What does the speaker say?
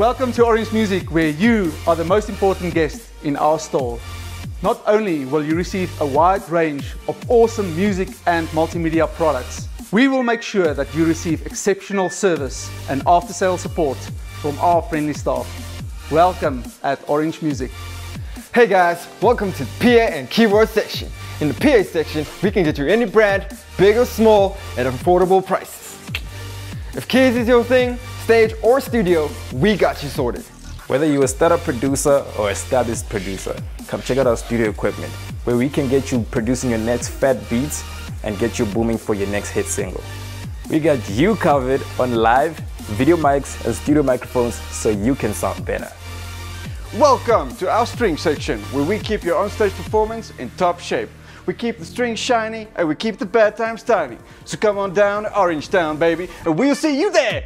Welcome to Orange Music, where you are the most important guest in our store. Not only will you receive a wide range of awesome music and multimedia products, we will make sure that you receive exceptional service and after-sale support from our friendly staff. Welcome at Orange Music. Hey guys, welcome to the PA and keyboard section. In the PA section, we can get you any brand, big or small, at affordable prices. If keys is your thing, stage or studio, we got you sorted. Whether you're a startup producer or established producer, come check out our studio equipment, where we can get you producing your next fat beats and get you booming for your next hit single. We got you covered on live, video mics, and studio microphones so you can sound better. Welcome to our string section, where we keep your onstage performance in top shape. We keep the strings shiny and we keep the bad times tiny. So come on down to Orange Town, baby, and we'll see you there.